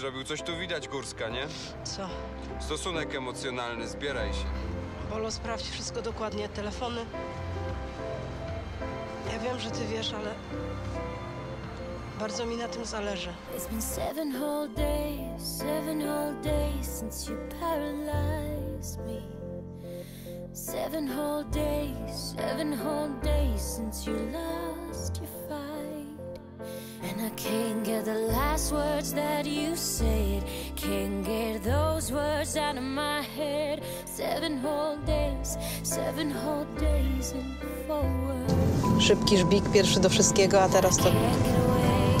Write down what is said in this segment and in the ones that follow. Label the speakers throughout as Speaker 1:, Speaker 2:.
Speaker 1: zrobił. Coś tu widać, Górska, nie?
Speaker 2: Co?
Speaker 1: Stosunek emocjonalny, zbieraj się.
Speaker 2: Bolo, sprawdź wszystko dokładnie. Telefony. Ja wiem, że ty wiesz, ale bardzo mi na tym zależy.
Speaker 3: It's been seven whole days, seven whole days since you paralyzed me. Seven whole days, seven whole days since you lost your fight. And I can't get the last words that you said. Can't get those words out of my head. Seven whole days, seven whole days and forward.
Speaker 2: Szybki żbik, pierwszy do wszystkiego, a teraz to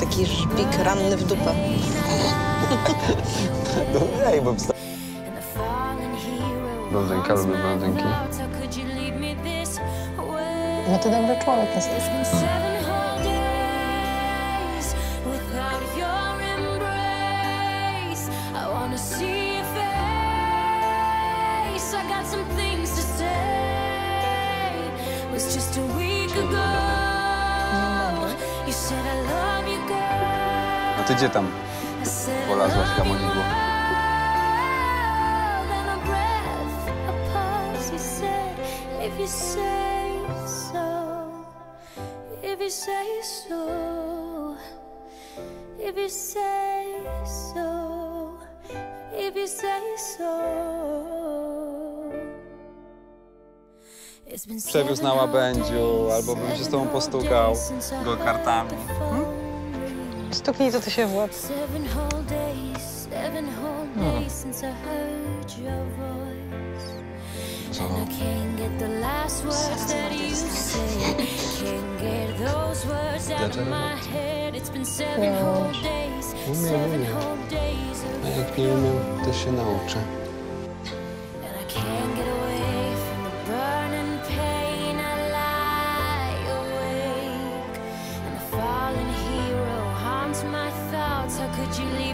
Speaker 2: taki żbik ranny w dupę.
Speaker 4: Ej, bo wsta- Blondynka, lubię blondynki.
Speaker 2: No ty dobry człowiek jesteś.
Speaker 3: Was just a week ago. You said I love you, girl.
Speaker 4: A ty gdzie tam?
Speaker 3: I said I
Speaker 4: Polazłaś
Speaker 3: love you,
Speaker 4: Gamoniku.
Speaker 3: girl. Then a breath, a pause. You said, if you say so, if you say so, if you say so,
Speaker 4: Przewiózł na
Speaker 3: seven
Speaker 4: łabędziu,
Speaker 3: whole
Speaker 4: albo bym się z
Speaker 3: days,
Speaker 4: tobą postukał. go kartami.
Speaker 3: ring.
Speaker 2: Stuknij to ty się w łeb.
Speaker 3: Seven whole days, seven whole days since I heard your voice. And I you leave